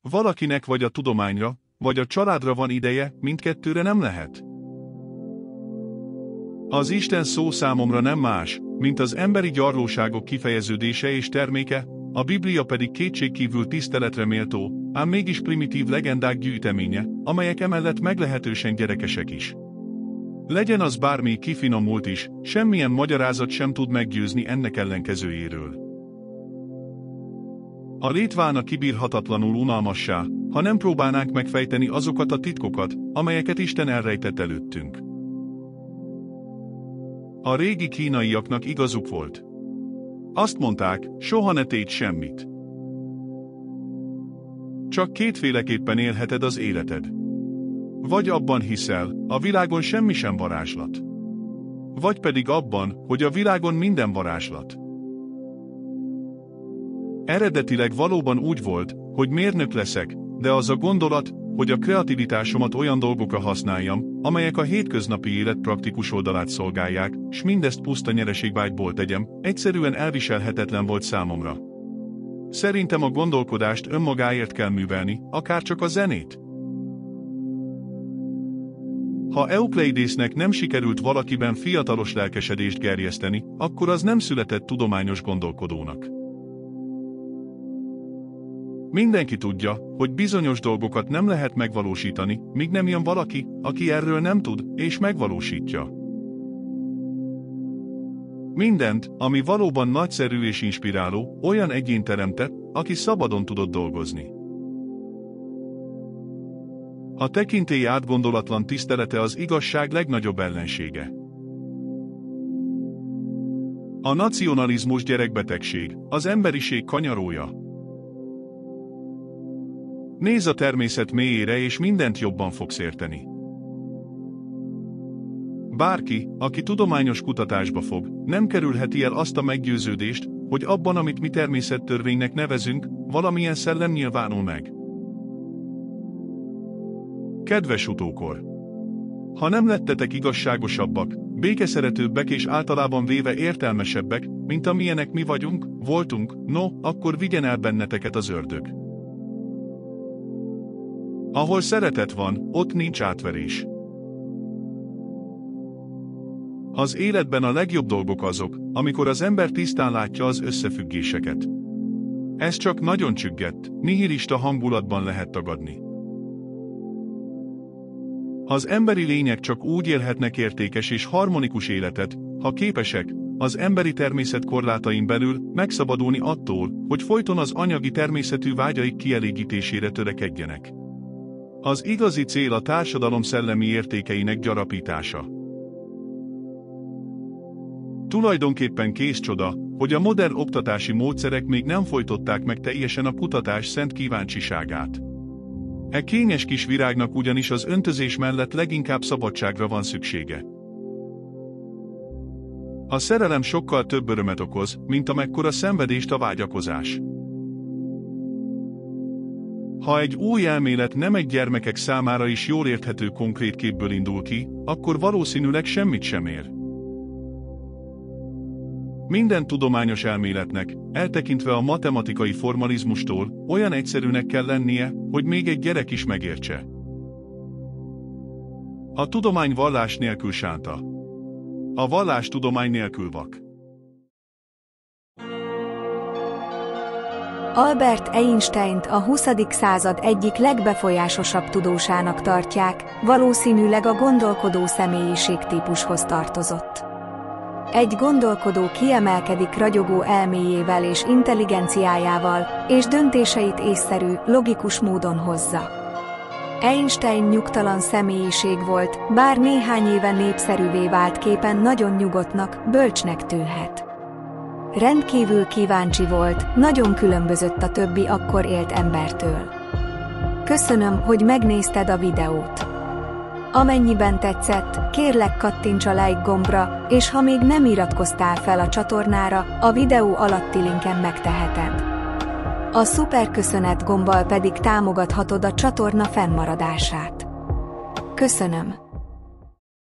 Valakinek vagy a tudományra, vagy a családra van ideje, mindkettőre nem lehet. Az Isten szó számomra nem más, mint az emberi gyarlóságok kifejeződése és terméke, a Biblia pedig kétségkívül tiszteletre méltó, ám mégis primitív legendák gyűjteménye, amelyek emellett meglehetősen gyerekesek is. Legyen az bármi kifinomult is, semmilyen magyarázat sem tud meggyőzni ennek ellenkezőjéről. A létválna kibírhatatlanul unalmassá, ha nem próbálnánk megfejteni azokat a titkokat, amelyeket Isten elrejtett előttünk. A régi kínaiaknak igazuk volt. Azt mondták, soha ne tégy semmit. Csak kétféleképpen élheted az életed. Vagy abban hiszel, a világon semmi sem varázslat. Vagy pedig abban, hogy a világon minden varázslat. Eredetileg valóban úgy volt, hogy mérnök leszek, de az a gondolat, hogy a kreativitásomat olyan dolgokra használjam, amelyek a hétköznapi élet praktikus oldalát szolgálják, s mindezt puszta nyereségvágyból tegyem, egyszerűen elviselhetetlen volt számomra. Szerintem a gondolkodást önmagáért kell művelni, akár csak a zenét. Ha Eukleidésznek nem sikerült valakiben fiatalos lelkesedést gerjeszteni, akkor az nem született tudományos gondolkodónak. Mindenki tudja, hogy bizonyos dolgokat nem lehet megvalósítani, míg nem jön valaki, aki erről nem tud, és megvalósítja. Mindent, ami valóban nagyszerű és inspiráló, olyan egyén teremtett, aki szabadon tudott dolgozni. A tekintély átgondolatlan tisztelete az igazság legnagyobb ellensége. A nacionalizmus gyerekbetegség, az emberiség kanyarója. Nézz a természet mélyére és mindent jobban fogsz érteni. Bárki, aki tudományos kutatásba fog, nem kerülheti el azt a meggyőződést, hogy abban, amit mi természettörvénynek nevezünk, valamilyen szellem nyilvánul meg. Kedves utókor! Ha nem lettetek igazságosabbak, békeszeretőbbek és általában véve értelmesebbek, mint amilyenek mi vagyunk, voltunk, no, akkor vigyen el benneteket az ördög. Ahol szeretet van, ott nincs átverés. Az életben a legjobb dolgok azok, amikor az ember tisztán látja az összefüggéseket. Ez csak nagyon csüggett, nihilista hangulatban lehet tagadni. Az emberi lények csak úgy élhetnek értékes és harmonikus életet, ha képesek, az emberi természet korlátain belül megszabadulni attól, hogy folyton az anyagi természetű vágyaik kielégítésére törekedjenek. Az igazi cél a társadalom szellemi értékeinek gyarapítása. Tulajdonképpen kész csoda, hogy a modern oktatási módszerek még nem folytották meg teljesen a kutatás szent kíváncsiságát. E kényes kis virágnak ugyanis az öntözés mellett leginkább szabadságra van szüksége. A szerelem sokkal több örömet okoz, mint amekkora szenvedést a vágyakozás. Ha egy új elmélet nem egy gyermekek számára is jól érthető konkrét képből indul ki, akkor valószínűleg semmit sem ér. Minden tudományos elméletnek, eltekintve a matematikai formalizmustól, olyan egyszerűnek kell lennie, hogy még egy gyerek is megértse. A tudomány vallás nélkül sánta. A vallás tudomány nélkül vak. Albert Einsteint a 20. század egyik legbefolyásosabb tudósának tartják, valószínűleg a gondolkodó személyiségtípushoz tartozott. Egy gondolkodó kiemelkedik ragyogó elméjével és intelligenciájával, és döntéseit észszerű, logikus módon hozza. Einstein nyugtalan személyiség volt, bár néhány éve népszerűvé vált képen nagyon nyugodtnak, bölcsnek tűnhet. Rendkívül kíváncsi volt, nagyon különbözött a többi akkor élt embertől. Köszönöm, hogy megnézted a videót. Amennyiben tetszett, kérlek kattints a like gombra, és ha még nem iratkoztál fel a csatornára, a videó alatti linken megteheted. A szuper köszönet gombbal pedig támogathatod a csatorna fennmaradását. Köszönöm!